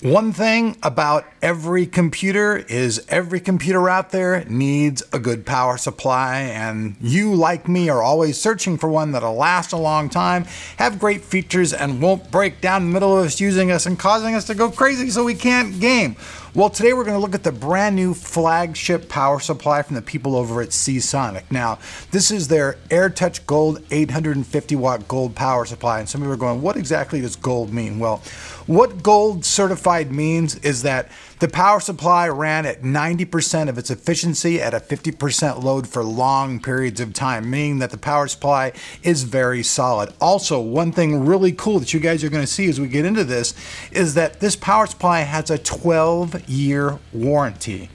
One thing about every computer is every computer out there needs a good power supply, and you, like me, are always searching for one that'll last a long time, have great features, and won't break down in the middle of us using us and causing us to go crazy so we can't game. Well, today we're going to look at the brand new flagship power supply from the people over at Seasonic. Now, this is their AirTouch Gold 850 watt gold power supply, and some of you are going, what exactly does gold mean? Well, what gold certified means is that the power supply ran at 90% of its efficiency at a 50% load for long periods of time, meaning that the power supply is very solid. Also, one thing really cool that you guys are going to see as we get into this is that this power supply has a 12 year warranty.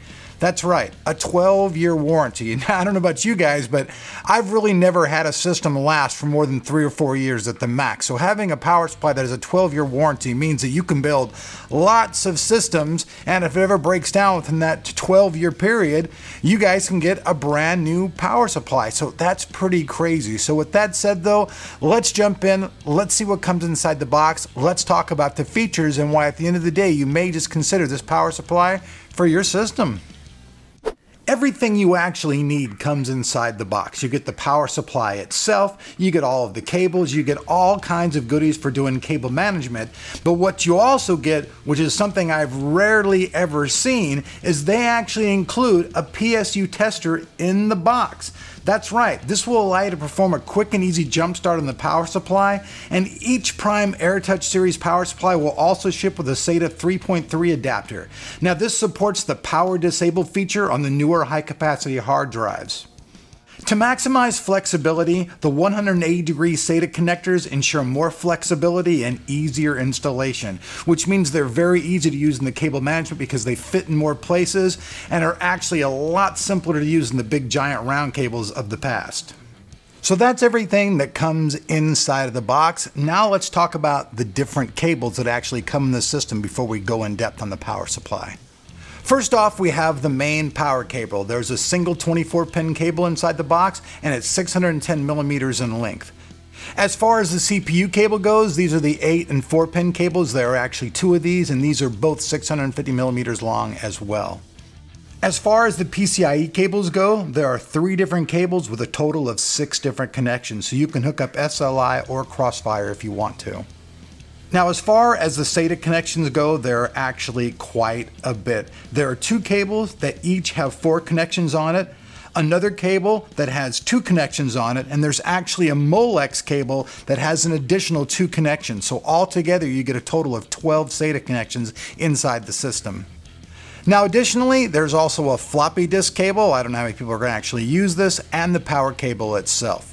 That's right, a 12 year warranty. Now, I don't know about you guys, but I've really never had a system last for more than three or four years at the max. So having a power supply that has a 12 year warranty means that you can build lots of systems, and if it ever breaks down within that 12 year period, you guys can get a brand new power supply. So that's pretty crazy. So, with that said, though, let's jump in. Let's see what comes inside the box. Let's talk about the features and why, at the end of the day, you may just consider this power supply for your system. Everything you actually need comes inside the box. You get the power supply itself, you get all of the cables, you get all kinds of goodies for doing cable management. But what you also get, which is something I've rarely ever seen, is they actually include a PSU tester in the box. That's right, this will allow you to perform a quick and easy jump start on the power supply, and each Prime AirTouch series power supply will also ship with a SATA 3.3 adapter. Now this supports the power disabled feature on the newer high capacity hard drives. To maximize flexibility, the 180 degree SATA connectors ensure more flexibility and easier installation, which means they're very easy to use in the cable management because they fit in more places and are actually a lot simpler to use than the big giant round cables of the past. So that's everything that comes inside of the box. Now let's talk about the different cables that actually come in the system before we go in depth on the power supply. First off, we have the main power cable. There's a single 24 pin cable inside the box and it's 610 millimeters in length. As far as the CPU cable goes, these are the 8 and 4 pin cables. There are actually two of these and these are both 650 millimeters long as well. As far as the PCIe cables go, there are three different cables with a total of six different connections, so you can hook up SLI or Crossfire if you want to. Now, as far as the SATA connections go, there are actually quite a bit. There are two cables that each have four connections on it, another cable that has two connections on it, and there's actually a Molex cable that has an additional two connections. So altogether, you get a total of 12 SATA connections inside the system. Now additionally, there's also a floppy disk cable, I don't know how many people are going to actually use this, and the power cable itself.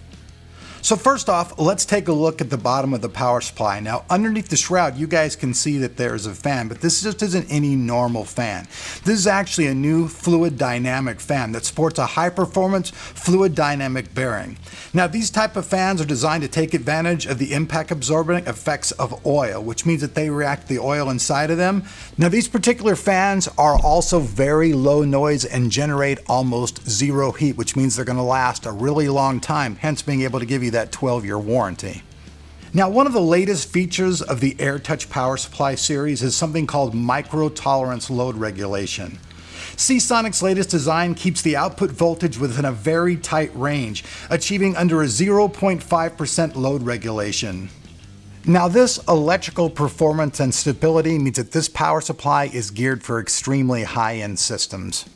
So first off, let's take a look at the bottom of the power supply. Now underneath the shroud, you guys can see that there's a fan, but this just isn't any normal fan. This is actually a new fluid dynamic fan that sports a high performance fluid dynamic bearing. Now these type of fans are designed to take advantage of the impact absorbent effects of oil, which means that they react to the oil inside of them. Now these particular fans are also very low noise and generate almost zero heat, which means they're gonna last a really long time, hence being able to give you that 12 year warranty. Now, one of the latest features of the AirTouch power supply series is something called micro tolerance load regulation. Seasonic's latest design keeps the output voltage within a very tight range, achieving under a 0.5% load regulation. Now this electrical performance and stability means that this power supply is geared for extremely high-end systems.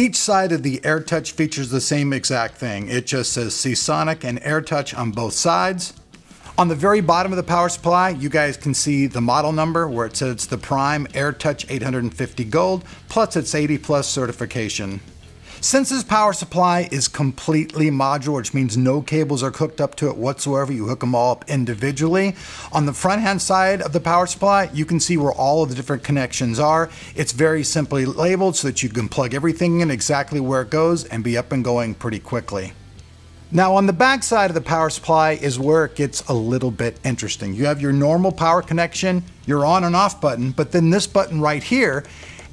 Each side of the AirTouch features the same exact thing. It just says Seasonic and AirTouch on both sides. On the very bottom of the power supply, you guys can see the model number where it says it's the Prime AirTouch 850 Gold, plus its 80 plus certification. Since this power supply is completely modular, which means no cables are hooked up to it whatsoever, you hook them all up individually. On the front hand side of the power supply, you can see where all of the different connections are. It's very simply labeled so that you can plug everything in exactly where it goes and be up and going pretty quickly. Now on the back side of the power supply is where it gets a little bit interesting. You have your normal power connection, your on and off button, but then this button right here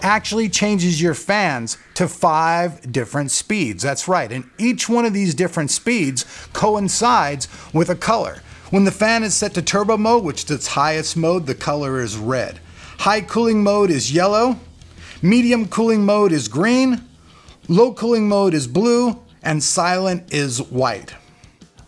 actually changes your fans to five different speeds. That's right. And each one of these different speeds coincides with a color. When the fan is set to turbo mode, which is its highest mode, the color is red. High cooling mode is yellow. Medium cooling mode is green. Low cooling mode is blue. And silent is white.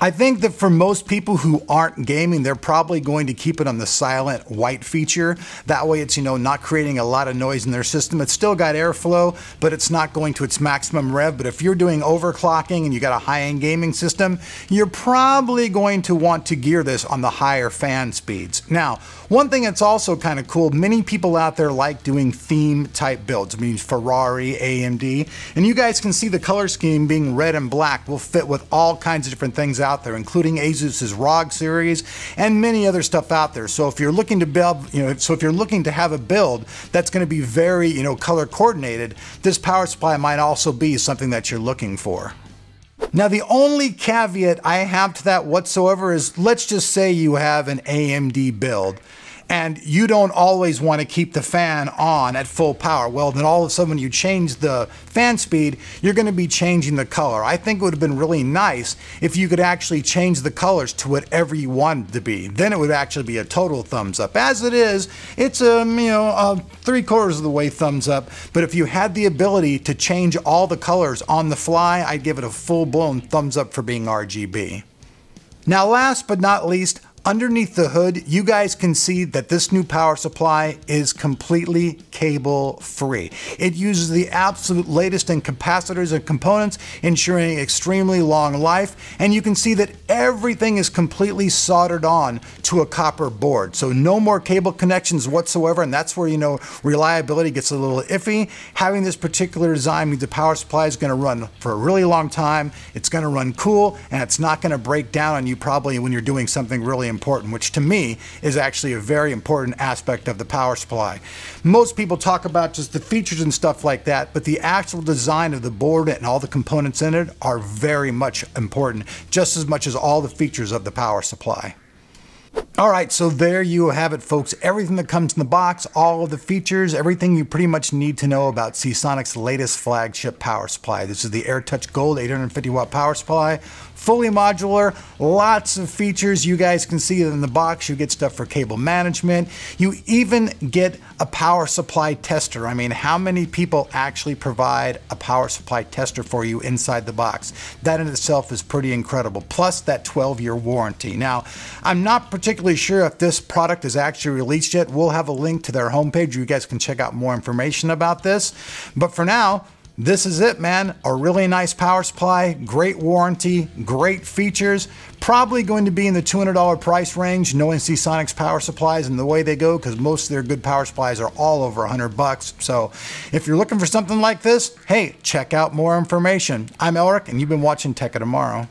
I think that for most people who aren't gaming, they're probably going to keep it on the silent white feature. That way it's, you know, not creating a lot of noise in their system. It's still got airflow, but it's not going to its maximum rev. But if you're doing overclocking and you got a high-end gaming system, you're probably going to want to gear this on the higher fan speeds. Now, one thing that's also kind of cool, many people out there like doing theme type builds. I mean, Ferrari, AMD, and you guys can see the color scheme being red and black will fit with all kinds of different things out out there, including Asus's ROG series and many other stuff out there. So if you're looking to build, you know, so if you're looking to have a build that's going to be very, you know, color coordinated, this power supply might also be something that you're looking for. Now, the only caveat I have to that whatsoever is let's just say you have an AMD build and you don't always want to keep the fan on at full power. Well, then all of a sudden when you change the fan speed, you're going to be changing the color. I think it would have been really nice if you could actually change the colors to whatever you wanted to be. Then it would actually be a total thumbs up. As it is, it's a, um, you know, a three quarters of the way thumbs up. But if you had the ability to change all the colors on the fly, I'd give it a full blown thumbs up for being RGB. Now last but not least, Underneath the hood, you guys can see that this new power supply is completely cable free. It uses the absolute latest in capacitors and components, ensuring extremely long life. And you can see that everything is completely soldered on to a copper board. So no more cable connections whatsoever. And that's where, you know, reliability gets a little iffy. Having this particular design means the power supply is going to run for a really long time. It's going to run cool and it's not going to break down on you probably when you're doing something really important, which to me is actually a very important aspect of the power supply. Most people talk about just the features and stuff like that, but the actual design of the board and all the components in it are very much important, just as much as all the features of the power supply. All right, so there you have it, folks. Everything that comes in the box, all of the features, everything you pretty much need to know about Seasonic's latest flagship power supply. This is the AirTouch Gold 850 watt power supply fully modular, lots of features. You guys can see in the box. You get stuff for cable management. You even get a power supply tester. I mean, how many people actually provide a power supply tester for you inside the box? That in itself is pretty incredible. Plus that 12 year warranty. Now, I'm not particularly sure if this product is actually released yet. We'll have a link to their homepage. You guys can check out more information about this. But for now, this is it, man. A really nice power supply, great warranty, great features. Probably going to be in the $200 price range, knowing Seasonic's power supplies and the way they go, because most of their good power supplies are all over 100 bucks. So if you're looking for something like this, hey, check out more information. I'm Elric, and you've been watching Tech of Tomorrow.